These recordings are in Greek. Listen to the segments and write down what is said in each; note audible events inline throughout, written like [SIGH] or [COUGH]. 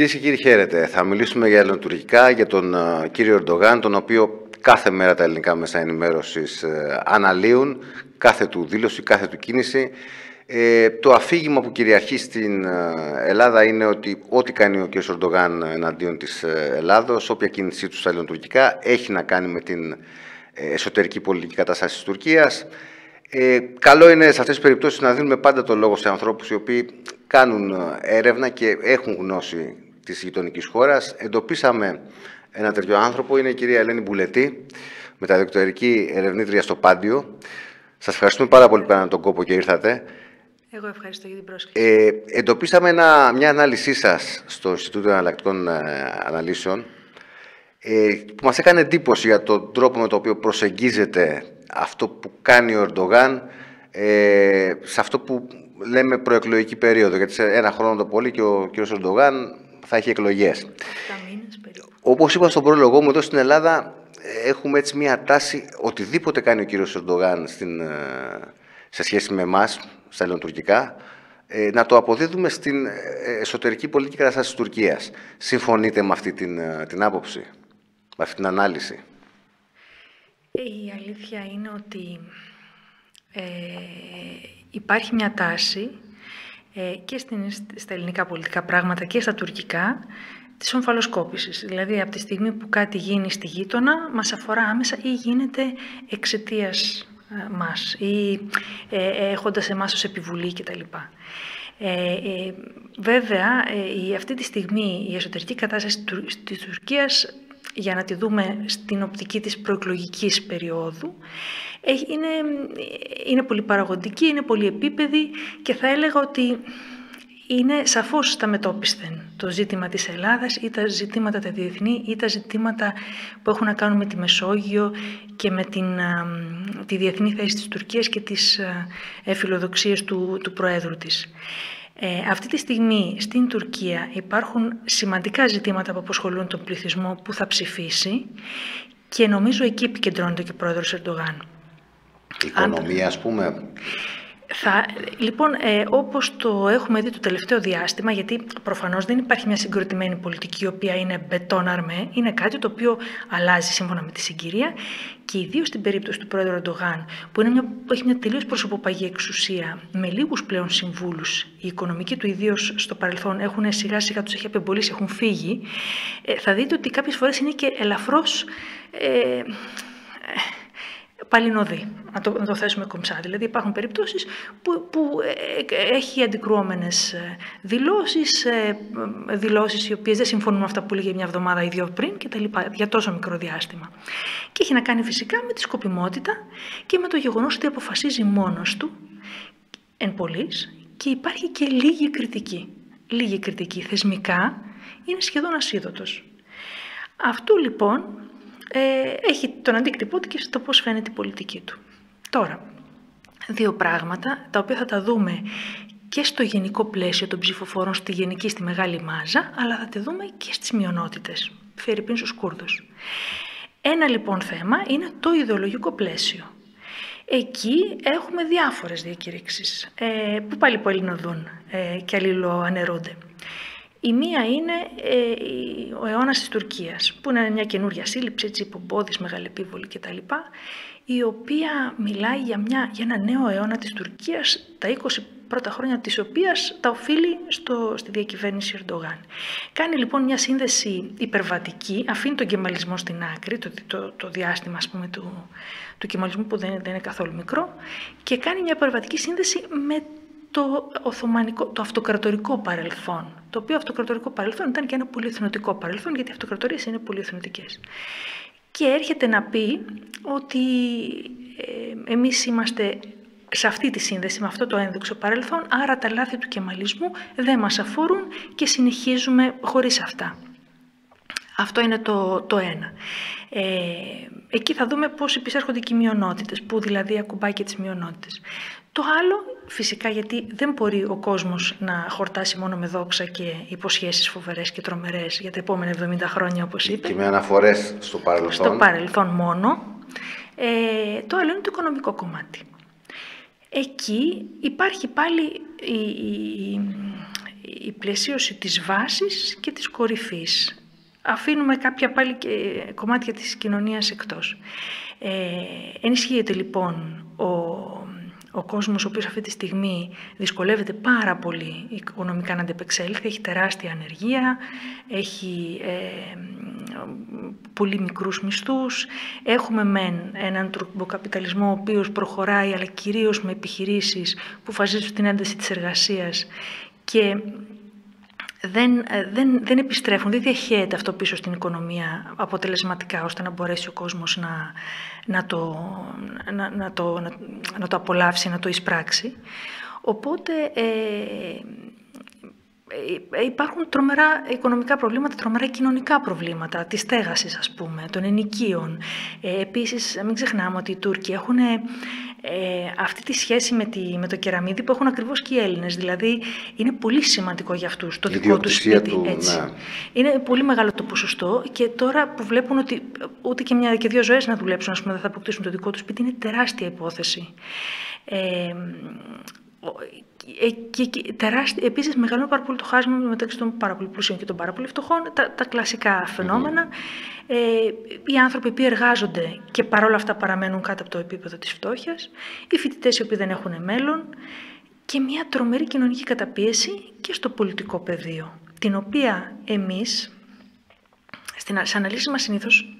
Κυρίες και κύριοι, χαίρετε. Θα μιλήσουμε για ελληνοτουρκικά, για τον uh, κύριο Ερντογάν, τον οποίο κάθε μέρα τα ελληνικά μέσα ενημέρωσης uh, αναλύουν, κάθε του δήλωση, κάθε του κίνηση. Ε, το αφήγημα που κυριαρχεί στην Ελλάδα είναι ότι ό,τι κάνει ο κ. Ερντογάν εναντίον της Ελλάδος, όποια κίνησή του στα ελληνοτουρκικά, έχει να κάνει με την εσωτερική πολιτική κατάσταση της Τουρκίας. Ε, καλό είναι σε αυτές τις περιπτώσεις να δίνουμε πάντα το λόγο σε ανθρώπους οι οποίοι κάνουν έρευνα και έχουν γνώση της γειτονικής χώρας. Εντοπίσαμε ένα τέτοιο άνθρωπο, είναι η κυρία Ελένη Μπουλετή, μεταδεκτορική ερευνήτρια στο Πάντιο. Σας ευχαριστούμε πάρα πολύ που τον κόπο και ήρθατε. Εγώ ευχαριστώ για την πρόσκληση. Ε, εντοπίσαμε ένα, μια ανάλυσή σας στο Ινστιτούτο Εναλλακτικών ε, Αναλύσεων ε, που μας έκανε εντύπωση για τον τρόπο με τον οποίο προσεγγίζεται αυτό που κάνει ο Ερντογάν ε, σε αυτό που λέμε προεκλογική περίοδο. Γιατί σε ένα χρόνο το πολύ και ο κ. Ερντογάν θα έχει εκλογές. Όπως είπα στον πρόλογό μου, εδώ στην Ελλάδα έχουμε έτσι μια τάση, οτιδήποτε κάνει ο κ. Ερντογάν στην, ε, σε σχέση με εμάς, στα ελληνοτουρκικά, ε, να το αποδίδουμε στην ε, εσωτερική πολιτική κατάσταση της Τουρκίας. Συμφωνείτε με αυτή την, την άποψη, με αυτή την ανάλυση; Η αλήθεια είναι ότι ε, υπάρχει μια τάση ε, και στην, στα ελληνικά πολιτικά πράγματα και στα τουρκικά της ομφαλοσκόπησης. Δηλαδή, από τη στιγμή που κάτι γίνει στη γείτονα, μας αφορά άμεσα ή γίνεται εξαιτίας ε, μας ή ε, έχοντας εμάς ως επιβουλή κτλ. Ε, ε, βέβαια, ε, αυτή τη στιγμή η εσωτερική κατάσταση της Τουρκίας για να τη δούμε στην οπτική της προεκλογικής περίοδου, είναι, είναι πολύ παραγωγική, είναι πολύ επίπεδη και θα έλεγα ότι είναι σαφώς στα μετόπισθεν το ζήτημα της Ελλάδας ή τα ζητήματα τα διεθνή ή τα ζητήματα που έχουν να κάνουν με τη Μεσόγειο και με την, τη διεθνή θέση της Τουρκίας και τις φιλοδοξίες του, του Προέδρου της. Ε, αυτή τη στιγμή στην Τουρκία υπάρχουν σημαντικά ζητήματα που αποσχολούν τον πληθυσμό που θα ψηφίσει και νομίζω εκεί επικεντρώνεται και ο πρόεδρος Ερντογάν. Οικονομία, ας πούμε. Θα, λοιπόν, ε, όπως το έχουμε δει το τελευταίο διάστημα, γιατί προφανώς δεν υπάρχει μια συγκροτημένη πολιτική η οποία είναι μπετόν αρμέ, είναι κάτι το οποίο αλλάζει σύμφωνα με τη συγκυρία και ιδίως στην περίπτωση του πρόεδρου Ερντογάν, που, είναι μια, που έχει μια τελείως προσωποπαγή εξουσία, με λίγους πλέον συμβούλους, οι οικονομικοί του ιδίως στο παρελθόν έχουν σιγά σιγά τους έχει απεμπολίσει, έχουν φύγει, ε, θα δείτε ότι κάποιες φορές είναι και ελαφρώς... Ε, παλινοδή, να το, να το θέσουμε κομψά. Δηλαδή υπάρχουν περιπτώσεις που, που ε, ε, έχει αντικρουόμενες ε, δηλώσεις, δηλώσεις οι οποίες δεν συμφωνούν με αυτά που λέγε μια εβδομάδα ή δύο πριν και τα λοιπά, για τόσο μικρό διάστημα. Και έχει να κάνει φυσικά με τη σκοπιμότητα και με το γεγονός ότι αποφασίζει μόνος του, εν πολλής, και υπάρχει και λίγη κριτική. Λίγη κριτική θεσμικά είναι σχεδόν ασίδωτος. Αυτό λοιπόν ε, έχει τον αντίκτυπό του και στο πώς φαίνεται η πολιτική του. Τώρα, δύο πράγματα τα οποία θα τα δούμε και στο γενικό πλαίσιο των ψηφοφόρων, στη γενική, στη μεγάλη μάζα, αλλά θα τα δούμε και στις μειονότητες, φερειπίν στους Κούρδους. Ένα λοιπόν θέμα είναι το ιδεολογικό πλαίσιο. Εκεί έχουμε διάφορες διακηρύξεις, ε, που πάλι που αλληλοδούν ε, και αλληλοανερούνται. Η μία είναι ε, ο αιώνας της Τουρκίας, που είναι μια καινούρια σύλληψη, έτσι, υπομπόδης, μεγαλεπίβολη κτλ, η οποία μιλάει για, μια, για ένα νέο αιώνα της Τουρκίας, τα 20 πρώτα χρόνια της οποίας τα οφείλει στο, στη διακυβέρνηση Ερντογάν. Κάνει λοιπόν μια σύνδεση υπερβατική, αφήνει τον κεμαλισμό στην άκρη, το, το, το διάστημα ας πούμε, του, του κεμαλισμού που δεν, δεν είναι καθόλου μικρό, και κάνει μια υπερβατική σύνδεση με το, οθωμανικό, το αυτοκρατορικό παρελθόν. Το οποίο αυτοκρατορικό παρελθόν ήταν και ένα πολυεθνωτικό παρελθόν, γιατί οι αυτοκρατορίες είναι πολυεθνωτικές. Και έρχεται να πει ότι ε, εμείς είμαστε σε αυτή τη σύνδεση με αυτό το ένδειξο παρελθόν, άρα τα λάθη του κεμαλισμού δεν μας αφορούν και συνεχίζουμε χωρίς αυτά. Αυτό είναι το, το ένα. Ε, εκεί θα δούμε πώς υπησέρχονται και οι μειονότητες, που δηλαδή ακουμπάει και τις μειονότητες. Το άλλο, φυσικά γιατί δεν μπορεί ο κόσμος να χορτάσει μόνο με δόξα και υποσχέσεις φοβερές και τρομερές για τα επόμενα 70 χρόνια, όπως είπε. Και με αναφορές στο παρελθόν. Στο παρελθόν μόνο. Ε, το άλλο είναι το οικονομικό κομμάτι. Εκεί υπάρχει πάλι η, η πλαισίωση της βάσης και της κορυφής. Αφήνουμε κάποια πάλι και κομμάτια της κοινωνίας εκτός. Ε, ενισχύεται λοιπόν ο, ο κόσμος ο οποίος αυτή τη στιγμή δυσκολεύεται πάρα πολύ οικονομικά να αντεπεξέλθει, έχει τεράστια ανεργία, έχει ε, πολύ μικρούς μισθούς, έχουμε μεν έναν τουρμποκαπιταλισμό ο οποίος προχωράει αλλά κυρίως με επιχειρήσεις που φασίζουν την ένταση της εργασίας. Και δεν, ε, δεν, δεν επιστρέφουν, δεν διαχέεται αυτό πίσω στην οικονομία αποτελεσματικά ώστε να μπορέσει ο κόσμος να, να, το, να, να το, να, να το απολαύσει, να το εισπράξει. Οπότε ε, ε, υπάρχουν τρομερά οικονομικά προβλήματα, τρομερά κοινωνικά προβλήματα, της στέγασης, ας πούμε, των ενοικίων. Ε, επίσης, μην ξεχνάμε ότι οι Τούρκοι έχουν ε, αυτή τη σχέση με, τη, με το κεραμίδι που έχουν ακριβώς και οι Έλληνες. Δηλαδή, είναι πολύ σημαντικό για αυτούς το δικό τους σπίτι. Του, έτσι. Ναι. Είναι πολύ μεγάλο το ποσοστό και τώρα που βλέπουν ότι ούτε και μια και δύο ζωές να δουλέψουν, ας πούμε, δεν θα αποκτήσουν το δικό τους σπίτι, είναι τεράστια υπόθεση. Ε, ε, και, και τεράστιο, επίσης μεγαλώνει πάρα πολύ το χάσμα μεταξύ των πάρα πολύ πλούσιων και των πάρα πολύ φτωχών, τα, τα κλασικά φαινόμενα. Ε, οι άνθρωποι που εργάζονται και παρόλα αυτά παραμένουν κάτω από το επίπεδο της φτώχειας, οι φοιτητές οι οποίοι δεν έχουν μέλλον και μια τρομερή κοινωνική καταπίεση και στο πολιτικό πεδίο, την οποία εμείς, στις αναλύσεις μας συνήθως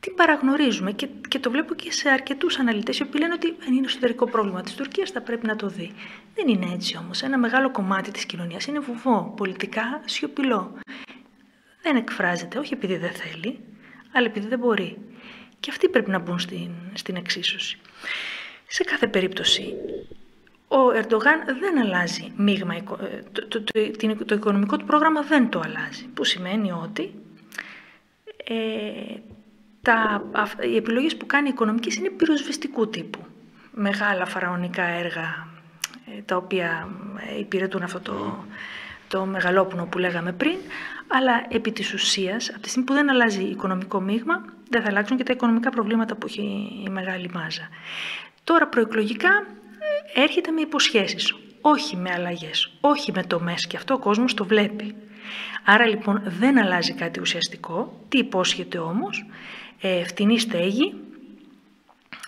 την παραγνωρίζουμε και, και το βλέπω και σε αρκετούς αναλυτές οι οποίοι λένε ότι αν είναι εσωτερικό πρόβλημα της Τουρκίας θα πρέπει να το δει. Δεν είναι έτσι όμως. Ένα μεγάλο κομμάτι της κοινωνίας είναι βουβό, πολιτικά σιωπηλό. Δεν εκφράζεται, όχι επειδή δεν θέλει, αλλά επειδή δεν μπορεί. Και αυτοί πρέπει να μπουν στην, στην εξίσωση. Σε κάθε περίπτωση, ο Ερντογάν δεν αλλάζει μείγμα, ε, το, το, το, το, οικονομικό του πρόγραμμα δεν το αλλάζει, που σημαίνει ότι ε, τα, οι επιλογές που κάνει η οικονομικής είναι πυροσβεστικού τύπου. Μεγάλα φαραωνικά έργα ε, τα οποία ε, υπηρετούν αυτό το, το μεγαλόπνο που λέγαμε πριν, αλλά επί της ουσίας, από τη στιγμή που δεν αλλάζει οικονομικό μείγμα, δεν θα αλλάξουν και τα οικονομικά προβλήματα που έχει η μεγάλη μάζα. Τώρα προεκλογικά ε, έρχεται με υποσχέσεις, όχι με αλλαγές, όχι με τομές και αυτό ο κόσμος το βλέπει. Άρα λοιπόν δεν αλλάζει κάτι ουσιαστικό, τι υπόσχεται όμως, ε, φτηνή στέγη,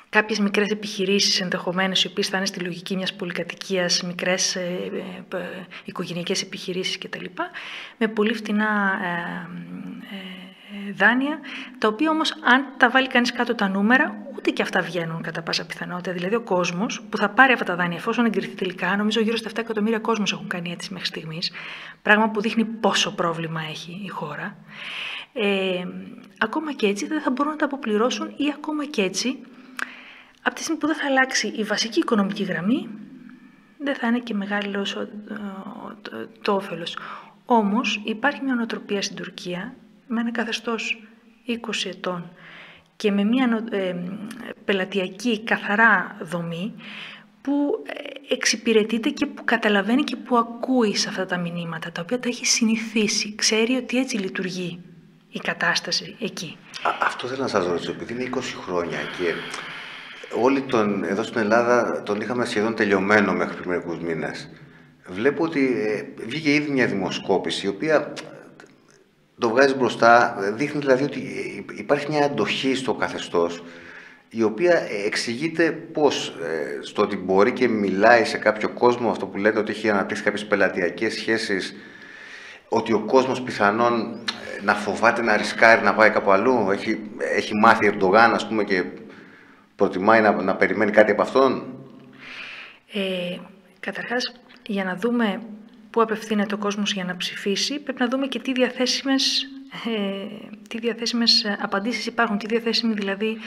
κάποιες μικρές επιχειρήσεις ενδεχομένως οι οποίες θα είναι στη λογική μιας πολυκατοικίας, μικρές ε, ε, ε οικογενειακές επιχειρήσεις κτλ. Με πολύ φτηνά ε, ε, δάνεια, τα οποία όμως αν τα βάλει κανείς κάτω τα νούμερα, ούτε και αυτά βγαίνουν κατά πάσα πιθανότητα. Δηλαδή ο κόσμος που θα πάρει αυτά τα δάνεια εφόσον εγκριθεί τελικά, νομίζω γύρω στα 7 εκατομμύρια κόσμος έχουν κάνει έτσι μέχρι στιγμής, πράγμα που δείχνει πόσο πρόβλημα έχει η χώρα ε, ακόμα και έτσι δεν θα μπορούν να τα αποπληρώσουν ή ακόμα και έτσι, από τη στιγμή που δεν θα αλλάξει η βασική οικονομική γραμμή, δεν θα είναι και μεγάλος το, το όφελος. Όμως υπάρχει μια νοοτροπία στην Τουρκία με ένα καθεστώς 20 ετών και με μια ε, πελατειακή καθαρά δομή που ε, εξυπηρετείται και που καταλαβαίνει και που ακούει σε αυτά τα μηνύματα, τα οποία τα έχει συνηθίσει, ξέρει ότι έτσι λειτουργεί η κατάσταση εκεί. αυτό θέλω να σας ρωτήσω, επειδή είναι 20 χρόνια και όλοι τον, εδώ στην Ελλάδα τον είχαμε σχεδόν τελειωμένο μέχρι πριν μερικούς μήνες. Βλέπω ότι ε, βγήκε ήδη μια δημοσκόπηση, η οποία το βγάζει μπροστά, δείχνει δηλαδή ότι υπάρχει μια αντοχή στο καθεστώς, η οποία εξηγείται πώς ε, στο ότι μπορεί και μιλάει σε κάποιο κόσμο, αυτό που λέτε ότι έχει αναπτύξει κάποιες πελατειακές σχέσεις, ότι ο κόσμος πιθανόν να φοβάται να ρισκάρει να πάει κάπου αλλού. Έχει, έχει μάθει Ερντογάν, ας πούμε, και προτιμάει να, να περιμένει κάτι από αυτόν. Ε, καταρχάς, για να δούμε πού απευθύνεται ο κόσμος για να ψηφίσει, πρέπει να δούμε και τι διαθέσιμες, ε, τι διαθέσιμες απαντήσεις υπάρχουν, τι διαθέσιμοι δηλαδή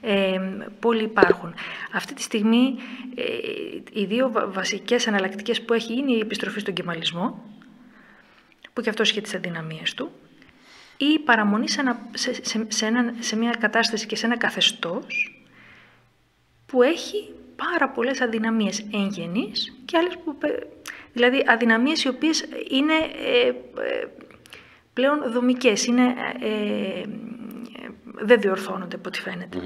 ε, πόλοι υπάρχουν. Αυτή τη στιγμή ε, οι δύο βασικές αναλλακτικές που έχει είναι η επιστροφή στον κεμαλισμό, που και αυτό έχει τις αδυναμίες του, ή παραμονή σε, σε, σε, ένα, σε μια κατάσταση και σε ένα καθεστώς που έχει πάρα πολλές αδυναμίες εγγενείς και άλλες που... Δηλαδή αδυναμίες οι οποίες είναι ε, ε, πλέον δομικές, είναι, ε, δεν διορθώνονται από ό,τι φαίνεται.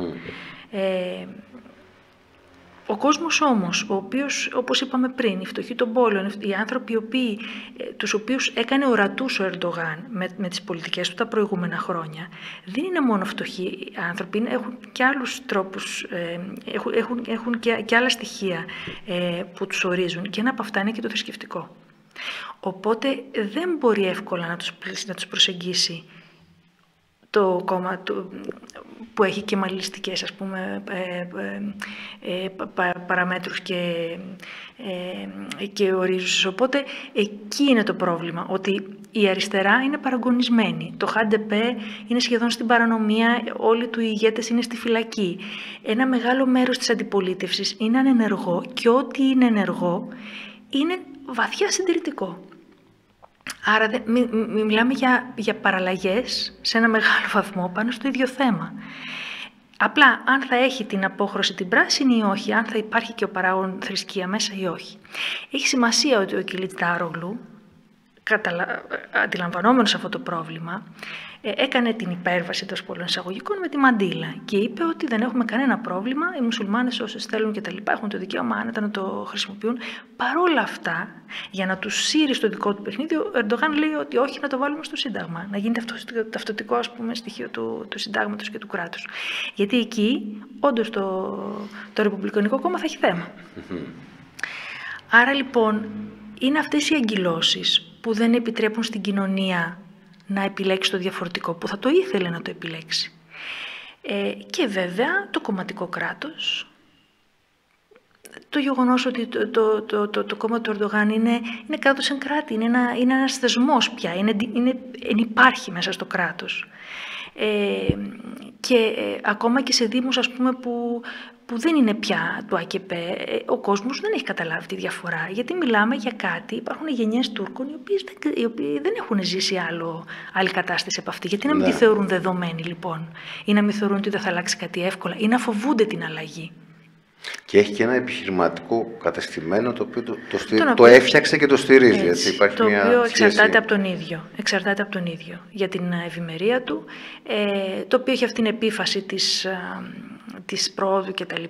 Ο κόσμος όμως, ο οποίος, όπως είπαμε πριν, οι φτωχοί των πόλεων, οι άνθρωποι οι οποίοι, ε, τους οποίους έκανε ορατούς ο Ερντογάν με, με τις πολιτικές του τα προηγούμενα χρόνια, δεν είναι μόνο φτωχοί άνθρωποι, έχουν και άλλους τρόπους, ε, έχουν, έχουν, έχουν και, και άλλα στοιχεία ε, που τους ορίζουν και ένα από αυτά είναι και το θρησκευτικό. Οπότε δεν μπορεί εύκολα να τους, να τους προσεγγίσει το κόμμα του, που έχει και μαλλιστικές ας πούμε ε, ε, ε παραμέτρους και, ε, και ορίζουσες. Οπότε εκεί είναι το πρόβλημα, ότι η αριστερά είναι παραγωνισμένη. Το ΧΑΝΤΕΠΕ είναι σχεδόν στην παρανομία, όλοι του οι ηγέτες είναι στη φυλακή. Ένα μεγάλο μέρος της αντιπολίτευσης είναι ανενεργό και ό,τι είναι ενεργό είναι βαθιά συντηρητικό. Άρα μιλάμε για, για παραλλαγές σε ένα μεγάλο βαθμό πάνω στο ίδιο θέμα. Απλά αν θα έχει την απόχρωση την πράσινη ή όχι, αν θα υπάρχει και ο παράγον θρησκεία μέσα ή όχι. Έχει σημασία ότι ο Κιλίτ Τάρογλου, αντιλαμβανόμενος αυτό το πρόβλημα, ε, έκανε την υπέρβαση των πολλών εισαγωγικών με τη μαντήλα και είπε ότι δεν έχουμε κανένα πρόβλημα, οι μουσουλμάνες όσες θέλουν και τα λοιπά έχουν το δικαίωμα άνετα να το χρησιμοποιούν. Παρόλα αυτά, για να τους σύρει στο δικό του παιχνίδι, ο Ερντογάν λέει ότι όχι να το βάλουμε στο Σύνταγμα, να γίνει ταυτοτικό ας πούμε, στοιχείο του, του Συντάγματος και του κράτους. Γιατί εκεί, όντως το, το Ρεπουμπλικανικό Κόμμα θα έχει θέμα. Άρα λοιπόν, είναι αυτές οι αγκυλώσεις που δεν επιτρέπουν στην κοινωνία να επιλέξει το διαφορετικό, που θα το ήθελε να το επιλέξει. Ε, και βέβαια το κομματικό κράτος, το γεγονός ότι το, το, το, το, το κόμμα του Ερντογάν είναι, είναι κράτος εν κράτη, είναι, ένα, είναι ένας θεσμός πια, είναι, είναι, είναι, υπάρχει μέσα στο κράτος. Ε, και ε, ακόμα και σε δήμους ας πούμε που, που δεν είναι πια του ΑΚΕΠ, ο κόσμος δεν έχει καταλάβει τη διαφορά. Γιατί μιλάμε για κάτι, υπάρχουν γενιές Τούρκων οι, οποίες δεν, οι οποίοι δεν έχουν ζήσει άλλο, άλλη κατάσταση από αυτή. Γιατί να μην ναι. τη θεωρούν δεδομένη λοιπόν, ή να μην θεωρούν ότι δεν θα αλλάξει κάτι εύκολα, ή να φοβούνται την αλλαγή. Και έχει και ένα επιχειρηματικό κατεστημένο το οποίο το, το, το έφτιαξε και το στηρίζει. Έτσι, υπάρχει το μια οποίο εξαρτάται από τον ίδιο. Εξαρτάται από τον ίδιο για την ευημερία του, ε, το οποίο έχει αυτήν την επίφαση της, ε, της πρόοδου κτλ.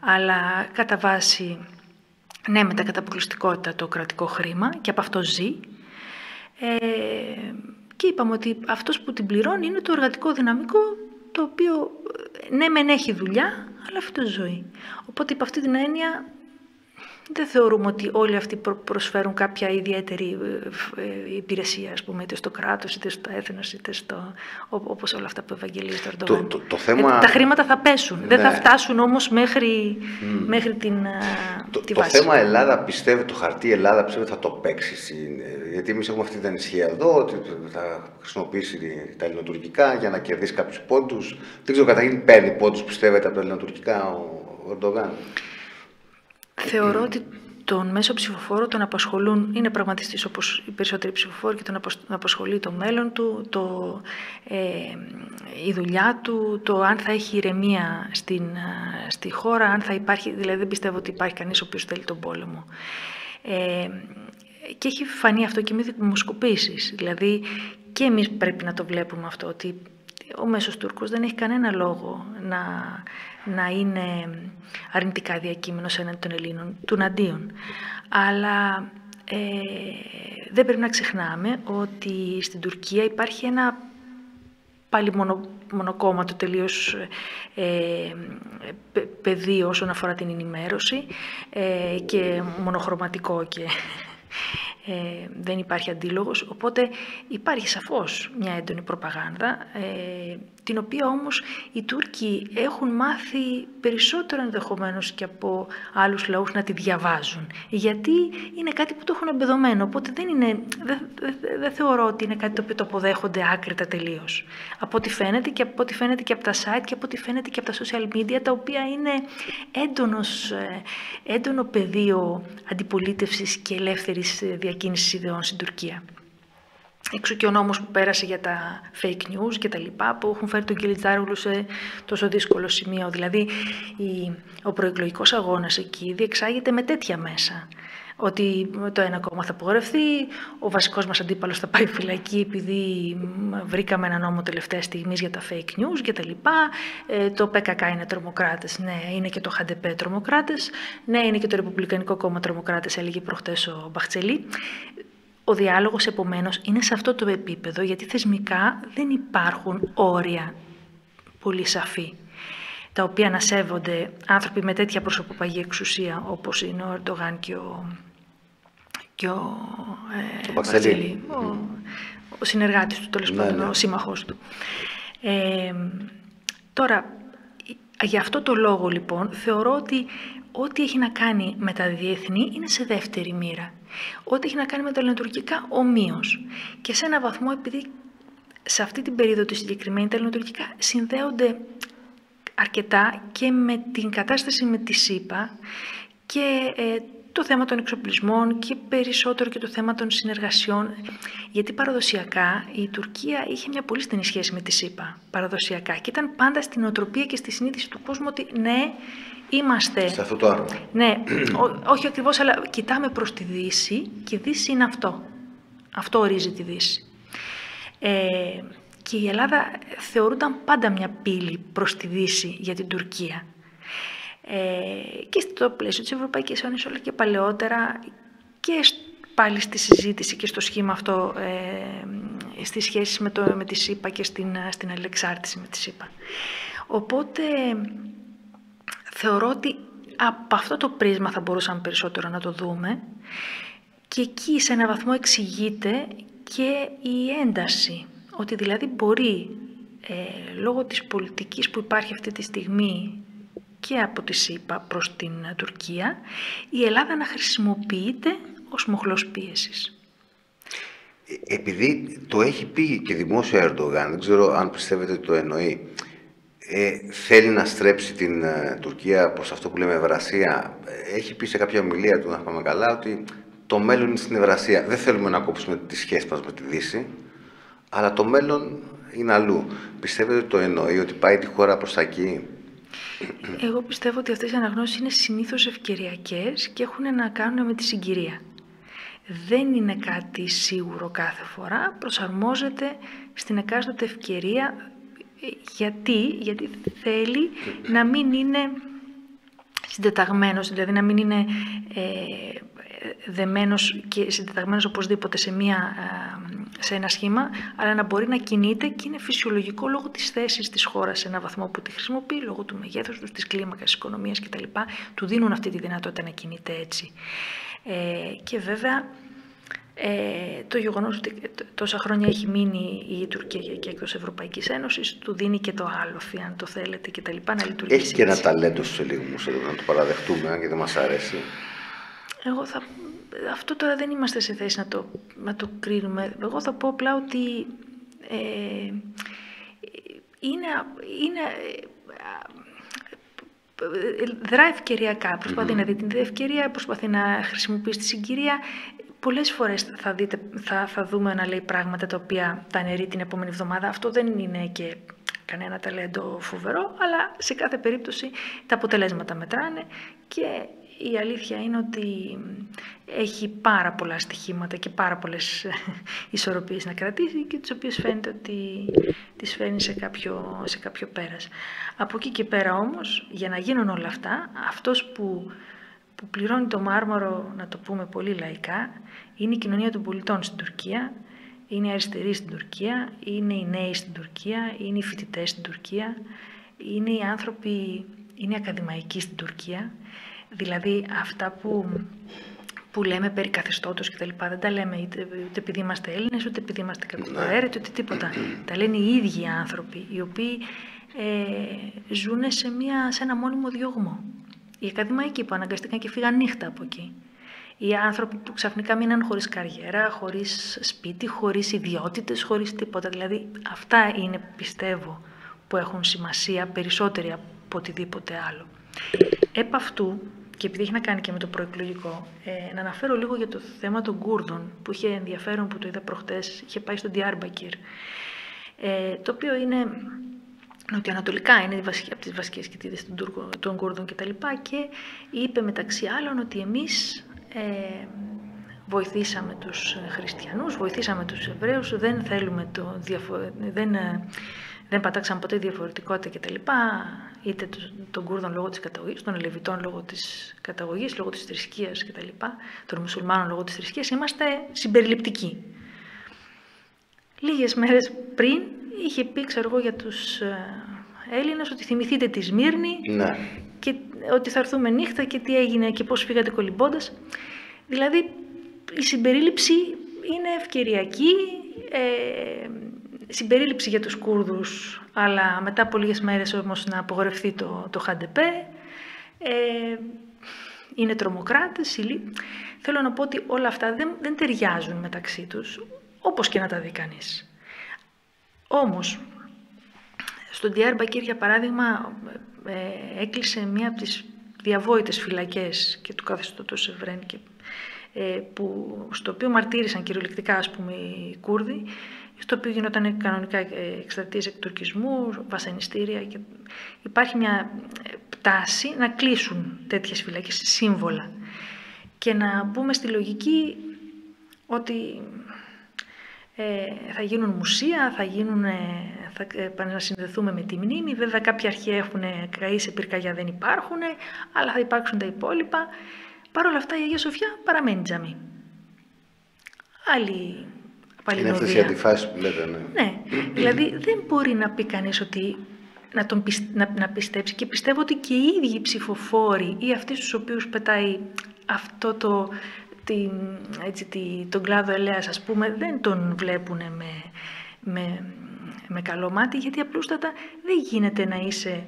Αλλά κατά βάση, ναι, με τα καταποκλειστικότητα το κρατικό χρήμα και από αυτό ζει. Ε, και είπαμε ότι αυτός που την πληρώνει είναι το εργατικό δυναμικό το οποίο ναι μεν έχει δουλειά, αλλά αυτό ζωή. Οπότε υπ' αυτή την έννοια δεν θεωρούμε ότι όλοι αυτοί προσφέρουν κάποια ιδιαίτερη ε, ε, υπηρεσία, ας πούμε, είτε στο κράτος, είτε στο έθνος, είτε στο... όπως όλα αυτά που ευαγγελίζει το Ερντογάν. Το, το, θέμα... Ε, τα χρήματα θα πέσουν, δεν θα ναι. φτάσουν όμως μέχρι, μέχρι την, το, τη βάση. Το θέμα Ελλάδα, πιστεύω, το χαρτί Ελλάδα πιστεύω θα το παίξει. Γιατί εμείς έχουμε αυτή την ανησυχία εδώ, ότι θα χρησιμοποιήσει τα ελληνοτουρκικά για να κερδίσει κάποιους πόντους. Δεν ξέρω, καταρχήν παίρνει πόντους, πιστεύετε, από τα ελληνοτουρκικά ο Ερντογάν; Θεωρώ ότι τον μέσο ψηφοφόρο τον απασχολούν, είναι πραγματιστής όπως οι περισσότεροι ψηφοφόροι και τον απασχολεί το μέλλον του, το, ε, η δουλειά του, το αν θα έχει ηρεμία στην, στη χώρα, αν θα υπάρχει, δηλαδή δεν πιστεύω ότι υπάρχει κανείς ο οποίος θέλει τον πόλεμο. Ε, και έχει φανεί αυτό και με δημοσκοπήσεις, δηλαδή και εμείς πρέπει να το βλέπουμε αυτό, ότι ο μέσος Τούρκος δεν έχει κανένα λόγο να, να είναι αρνητικά διακείμενος έναντι των Ελλήνων, του Ναντίον. Αλλά ε, δεν πρέπει να ξεχνάμε ότι στην Τουρκία υπάρχει ένα πάλι μονο, μονοκόμματο τελείως ε, πεδίο όσον αφορά την ενημέρωση ε, και μονοχρωματικό και ε, δεν υπάρχει αντίλογος, οπότε υπάρχει σαφώς μια έντονη προπαγάνδα, ε, την οποία όμως οι Τούρκοι έχουν μάθει περισσότερο ενδεχομένως και από άλλους λαούς να τη διαβάζουν, γιατί είναι κάτι που το έχουν εμπεδομένο, οπότε δεν, είναι, δεν, δεν, θεωρώ ότι είναι κάτι το οποίο το αποδέχονται άκρητα τελείως. Από ό,τι φαίνεται και από ό,τι φαίνεται και από τα site και από ό,τι φαίνεται και από τα social media, τα οποία είναι έντονος, ε, έντονο πεδίο αντιπολίτευσης και ελεύθερης διακίνησης ιδεών στην Τουρκία. Έξω και ο νόμος που πέρασε για τα fake news και τα λοιπά που έχουν φέρει τον Κιλιτζάρογλου σε τόσο δύσκολο σημείο. Δηλαδή η, ο προεκλογικός αγώνας εκεί διεξάγεται με τέτοια μέσα. ότι το ένα κόμμα θα απογορευτεί, ο βασικός μας αντίπαλος θα πάει φυλακή επειδή βρήκαμε ένα νόμο τελευταία στιγμής για τα fake news και τα λοιπά. Ε, το ΠΚΚ είναι τρομοκράτες, ναι, είναι και το ΧΑΝΤΕΠΕ τρομοκράτες, ναι, είναι και το Ρεπουμπλικανικό Κόμμα τρομοκράτες, έλεγε προχτές ο Μπαχτσελή. Ο διάλογος, επομένως, είναι σε αυτό το επίπεδο, γιατί θεσμικά δεν υπάρχουν όρια πολύ σαφή τα οποία να σέβονται άνθρωποι με τέτοια προσωποπαγή εξουσία όπως είναι ο Ερντογάν και ο, και ο, ε, ο, ο συνεργάτης του, τέλος ναι, πάντων, ναι. ο σύμμαχός του. Ε, τώρα, για αυτό το λόγο λοιπόν θεωρώ ότι ό,τι έχει να κάνει με τα διεθνή είναι σε δεύτερη μοίρα. Ό,τι έχει να κάνει με τα ελληνοτουρκικά ομοίως. Και σε ένα βαθμό επειδή σε αυτή την περίοδο τη συγκεκριμένη τα ελληνοτουρκικά συνδέονται αρκετά και με την κατάσταση με τη ΣΥΠΑ και ε, το θέμα των εξοπλισμών και περισσότερο και το θέμα των συνεργασιών. Γιατί παραδοσιακά η Τουρκία είχε μια πολύ στενή σχέση με τη ΣΥΠΑ. Παραδοσιακά. Και ήταν πάντα στην οτροπία και στη συνείδηση του κόσμου ότι ναι, είμαστε... Σε αυτό το άρμα. Ναι, όχι ακριβώς, αλλά κοιτάμε προς τη Δύση και η Δύση είναι αυτό. Αυτό ορίζει τη Δύση. Ε, και η Ελλάδα θεωρούνταν πάντα μια πύλη προς τη Δύση για την Τουρκία. Ε, και στο πλαίσιο της Ευρωπαϊκής Ένωσης, όλα και παλαιότερα και πάλι στη συζήτηση και στο σχήμα αυτό ε, στις σχέσεις με, το, με τη ΣΥΠΑ και στην, στην αλληλεξάρτηση με τη ΣΥΠΑ. Οπότε θεωρώ ότι από αυτό το πρίσμα θα μπορούσαμε περισσότερο να το δούμε και εκεί σε ένα βαθμό εξηγείται και η ένταση ότι δηλαδή μπορεί ε, λόγω της πολιτικής που υπάρχει αυτή τη στιγμή και από τη ΣΥΠΑ προς την Τουρκία, η Ελλάδα να χρησιμοποιείται ως μοχλός πίεσης. Ε, επειδή το έχει πει και δημόσια Ερντογάν, δεν ξέρω αν πιστεύετε ότι το εννοεί, ε, θέλει να στρέψει την ε, Τουρκία προς αυτό που λέμε Ευρασία. Έχει πει σε κάποια ομιλία του, να πάμε καλά, ότι το μέλλον είναι στην Ευρασία. Δεν θέλουμε να κόψουμε τις σχέσεις μας με τη Δύση, αλλά το μέλλον είναι αλλού. Πιστεύετε ότι το εννοεί, ότι πάει τη χώρα προς τα εκεί; Εγώ πιστεύω ότι αυτές οι αναγνώσεις είναι συνήθως ευκαιριακές και έχουν να κάνουν με τη συγκυρία. Δεν είναι κάτι σίγουρο κάθε φορά, προσαρμόζεται στην εκάστοτε ευκαιρία. Γιατί, γιατί θέλει να μην είναι συντεταγμένος, δηλαδή να μην είναι ε, δεμένος και συντεταγμένος οπωσδήποτε σε, μια, σε ένα σχήμα, αλλά να μπορεί να κινείται και είναι φυσιολογικό λόγω της θέσης της χώρας σε ένα βαθμό που τη χρησιμοποιεί, λόγω του μεγέθους τους, της κλίμακας, της οικονομίας κτλ. Του δίνουν αυτή τη δυνατότητα να κινείται έτσι. Ε, και βέβαια ε, το γεγονός ότι τόσα χρόνια έχει μείνει η Τουρκία και εκτός Ευρωπαϊκής Ένωσης του δίνει και το άλλο, αν το θέλετε και τα λοιπά, να λειτουργήσει. Έχει και ένα ταλέντο στους Ελλήνους, να το παραδεχτούμε, αν και δεν μας αρέσει. Εγώ θα... Αυτό τώρα δεν είμαστε σε θέση να το, να το κρίνουμε. Εγώ θα πω απλά ότι ε, είναι, είναι δρά ευκαιριακά. Προσπαθεί να δει την ευκαιρία, προσπαθεί να χρησιμοποιήσει τη συγκυρία. Πολλές φορές θα, δείτε, θα, θα δούμε να λέει πράγματα τα οποία τα αναιρεί την επόμενη εβδομάδα. Αυτό δεν είναι και κανένα ταλέντο φοβερό, αλλά σε κάθε περίπτωση τα αποτελέσματα μετράνε και η αλήθεια είναι ότι έχει πάρα πολλά στοιχήματα και πάρα πολλές ισορροπίες να κρατήσει και τις οποίες φαίνεται ότι τις φέρνει σε κάποιο, σε κάποιο πέρας. Από εκεί και πέρα όμως, για να γίνουν όλα αυτά, αυτός που, που πληρώνει το μάρμαρο, να το πούμε πολύ λαϊκά, είναι η κοινωνία των πολιτών στην Τουρκία, είναι οι αριστεροί στην Τουρκία, είναι οι νέοι στην Τουρκία, είναι οι φοιτητές στην Τουρκία, είναι οι άνθρωποι, είναι οι ακαδημαϊκοί στην Τουρκία, Δηλαδή αυτά που, που λέμε περί καθεστώτος και τα λοιπά, δεν τα λέμε είτε, ούτε επειδή είμαστε Έλληνες, ούτε επειδή είμαστε κακοπροαίρετοι, ούτε τίποτα. τα λένε οι ίδιοι άνθρωποι, οι οποίοι ε, ζουν σε, μια, σε ένα μόνιμο διωγμό. Οι ακαδημαϊκοί που αναγκαστήκαν και φύγαν νύχτα από εκεί. Οι άνθρωποι που ξαφνικά μείναν χωρίς καριέρα, χωρίς σπίτι, χωρίς ιδιότητες, χωρίς τίποτα. Δηλαδή αυτά είναι, πιστεύω, που έχουν σημασία περισσότεροι από οτιδήποτε άλλο. Επ' αυτού, και επειδή έχει να κάνει και με το προεκλογικό, ε, να αναφέρω λίγο για το θέμα των Κούρδων, που είχε ενδιαφέρον που το είδα προχτές, είχε πάει στο Διάρμπακυρ, ε, το οποίο είναι νοτιοανατολικά, είναι από τις βασικές κοιτίδες των, των Κούρδων κτλ. Και, και είπε μεταξύ άλλων ότι εμείς Ε, βοηθήσαμε τους χριστιανούς, βοηθήσαμε τους Εβραίους, δεν θέλουμε το διαφο... δεν, ε, δεν πατάξαμε ποτέ διαφορετικότητα κτλ. Είτε των Κούρδων λόγω της καταγωγής, των Λεβιτών λόγω της καταγωγής, λόγω της θρησκείας κτλ. Των Μουσουλμάνων λόγω της θρησκείας. Είμαστε συμπεριληπτικοί. Λίγες μέρες πριν είχε πει, ξέρω εγώ, για τους ε, Έλληνες ότι θυμηθείτε τη Σμύρνη ναι. και ότι θα έρθουμε νύχτα και τι έγινε και πώς φύγατε κολυμπώντας. Δηλαδή η συμπερίληψη είναι ευκαιριακή, ε, συμπερίληψη για τους Κούρδους, αλλά μετά από λίγες μέρες όμως να απογορευτεί το, το ΧΑΝΤΕΠΕ. Ε, είναι τρομοκράτες. Θέλω να πω ότι όλα αυτά δεν, δεν ταιριάζουν μεταξύ τους, όπως και να τα δει κανείς. Όμως, στον Μπακύρ, για παράδειγμα, ε, έκλεισε μία από τις διαβόητες φυλακές και του καθεστώτος Ευρέν και, ε, που, στο οποίο μαρτύρησαν κυριολεκτικά ας πούμε, οι Κούρδοι, στο οποίο γινόταν κανονικά ε, εκστρατείες εκτουρκισμού, βασανιστήρια και υπάρχει μια ε, πτάση να κλείσουν τέτοιες φυλακές σύμβολα και να μπούμε στη λογική ότι ε, θα γίνουν μουσεία, θα, γίνουν, θα επανασυνδεθούμε με τη μνήμη. Βέβαια κάποια αρχαία έχουν καεί σε πυρκαγιά, δεν υπάρχουν, αλλά θα υπάρξουν τα υπόλοιπα. Παρ' όλα αυτά η Αγία Σοφιά παραμένει τζαμί. Άλλη είναι αυτές οι αντιφάσεις που λέτε, ναι. Ναι, δηλαδή δεν μπορεί να πει κανείς ότι να, τον να, να πιστέψει. Και πιστεύω ότι και οι ίδιοι ψηφοφόροι ή αυτοί στους οποίους πετάει αυτό το, την, έτσι, τη, τον κλάδο ελέας ας πούμε δεν τον βλέπουν με, με, με καλό μάτι γιατί απλούστατα δεν γίνεται να είσαι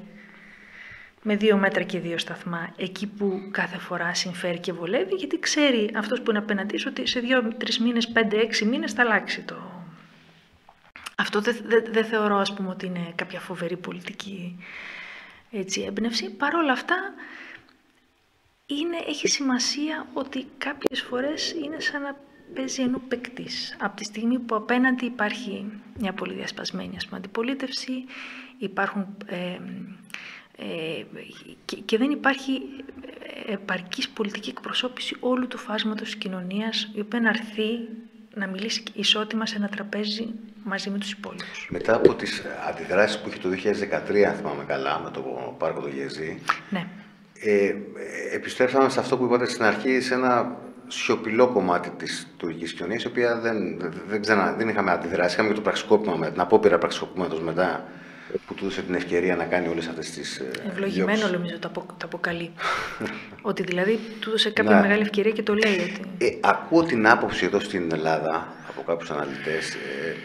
με δύο μέτρα και δύο σταθμά εκεί που κάθε φορά συμφέρει και βολεύει γιατί ξέρει αυτός που είναι απέναντί ότι σε δύο-τρεις μήνες, πέντε-έξι μήνες θα αλλάξει το... Αυτό δεν δε, δε θεωρώ ας πούμε ότι είναι κάποια φοβερή πολιτική έτσι, έμπνευση. Παρ' όλα αυτά είναι, έχει σημασία ότι κάποιες φορές είναι σαν να παίζει ενώ παίκτης. Από τη στιγμή που απέναντι υπάρχει μια πολύ διασπασμένη αντιπολίτευση, υπάρχουν ε, ε, και, δεν υπάρχει επαρκής πολιτική εκπροσώπηση όλου του φάσματος της κοινωνίας η οποία να έρθει να μιλήσει ισότιμα σε ένα τραπέζι μαζί με τους υπόλοιπους. Μετά από τις αντιδράσεις που είχε το 2013, αν θυμάμαι καλά, με το πάρκο του Γεζή, ναι. ε, επιστρέψαμε σε αυτό που είπατε στην αρχή, σε ένα σιωπηλό κομμάτι της τουρκικής κοινωνίας, η οποία δεν, δεν, ξανά, δεν είχαμε αντιδράσει. Είχαμε και το πραξικόπημα, την απόπειρα πραξικόπηματος μετά, που του έδωσε την ευκαιρία να κάνει όλες αυτές τις ε, Ευλογημένο νομίζω το, απο, το αποκαλεί. [LAUGHS] ότι δηλαδή του έδωσε κάποια ναι. μεγάλη ευκαιρία και το λέει. Ότι... Ε, ακούω την άποψη εδώ στην Ελλάδα από κάποιους αναλυτές ε,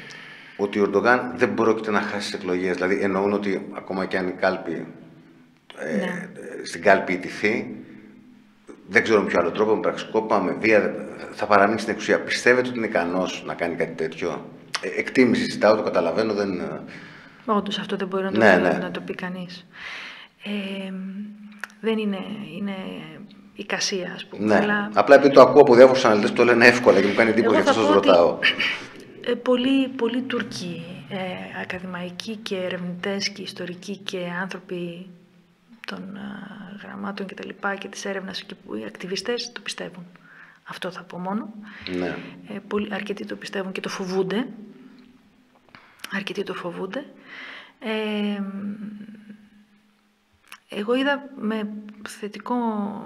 ότι ο Ερντογάν δεν πρόκειται να χάσει τις εκλογές. Δηλαδή εννοούν ότι ακόμα και αν η κάλπη, ε, ναι. στην κάλπη ιτηθεί, δεν ξέρω με ποιο άλλο τρόπο, με πραξικόπημα, με βία, θα παραμείνει στην εξουσία. Πιστεύετε ότι είναι ικανός να κάνει κάτι τέτοιο; Ε, εκτίμηση ζητάω, το καταλαβαίνω, δεν, Όντως αυτό δεν μπορεί να το, ναι, ναι. Να το πει κανείς. Ε, δεν είναι, είναι εικασία, ας πούμε. Ναι. Αλλά... Απλά επειδή το ακούω από διάφορους αναλυτές που το λένε εύκολα και μου κάνει εντύπωση, γι' αυτός σας ρωτάω. Ε, πολλοί, πολλοί Τούρκοι, ε, ακαδημαϊκοί και ερευνητές και ιστορικοί και άνθρωποι των ε, γραμμάτων και τα λοιπά και της έρευνας και οι ακτιβιστές το πιστεύουν. Αυτό θα πω μόνο. Ναι. Ε, πολλοί, αρκετοί το πιστεύουν και το φοβούνται αρκετοί το φοβούνται. Ε, εγώ είδα με θετικό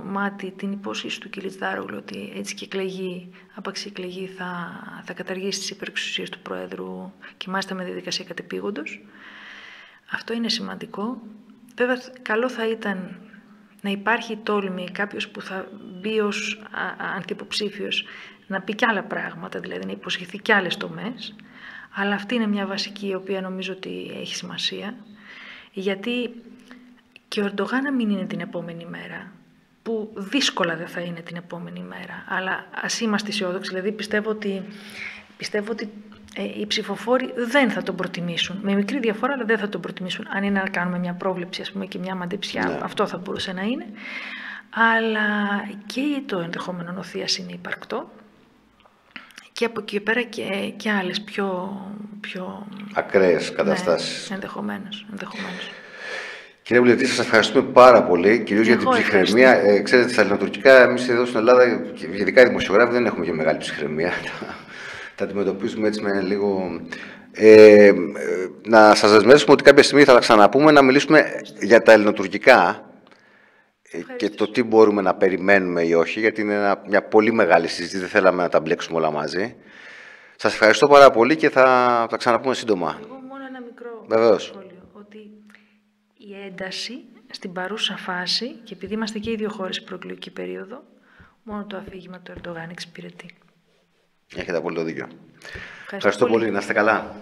μάτι την υπόσχεση του Κιλιτζάρογλου ότι έτσι και εκλεγεί, άπαξ εκλεγεί θα, θα καταργήσει τις υπερεξουσίες του Πρόεδρου και μάλιστα με διαδικασία κατεπήγοντος. Αυτό είναι σημαντικό. Βέβαια, καλό θα ήταν να υπάρχει τόλμη κάποιος που θα μπει ως αντιποψήφιος να πει κι άλλα πράγματα, δηλαδή να υποσχεθεί κι άλλες τομές. Αλλά αυτή είναι μια βασική η οποία νομίζω ότι έχει σημασία. Γιατί και ο Ερντογάν να μην είναι την επόμενη μέρα, που δύσκολα δεν θα είναι την επόμενη μέρα. Αλλά ας είμαστε αισιόδοξοι, δηλαδή πιστεύω ότι, πιστεύω ότι ε, οι ψηφοφόροι δεν θα τον προτιμήσουν. Με μικρή διαφορά, αλλά δεν θα τον προτιμήσουν. Αν είναι να κάνουμε μια πρόβλεψη ας πούμε, και μια μαντεψιά, ναι. αυτό θα μπορούσε να είναι. Αλλά και το ενδεχόμενο νοθείας είναι υπαρκτό και από εκεί πέρα και, και άλλες πιο... πιο... Ακραίες ναι, καταστάσεις. Ναι, ενδεχομένως, ενδεχομένως. Κύριε Βουλευτή, σας ευχαριστούμε πάρα πολύ, κυρίως για την ψυχραιμία. Ε, ξέρετε, στα ελληνοτουρκικά, εμείς εδώ στην Ελλάδα, ειδικά οι δημοσιογράφοι, δεν έχουμε και μεγάλη ψυχραιμία. τα αντιμετωπίζουμε έτσι με λίγο. Ε, να σας δεσμεύσουμε ότι κάποια στιγμή θα τα ξαναπούμε να μιλήσουμε για τα ελληνοτουρκικά ε, και το τι μπορούμε να περιμένουμε ή όχι, γιατί είναι μια πολύ μεγάλη συζήτηση, δεν θέλαμε να τα μπλέξουμε όλα μαζί. Σας ευχαριστώ πάρα πολύ και θα τα ξαναπούμε σύντομα. Εγώ μόνο ένα μικρό Βεβαίως. σχόλιο, ότι η ένταση στην παρούσα φάση, και επειδή είμαστε και οι δύο χώρες προεκλογική περίοδο, μόνο το αφήγημα του Ερντογάν εξυπηρετεί. Έχετε απόλυτο δίκιο. Ευχαριστώ, πολύ. Να είστε καλά.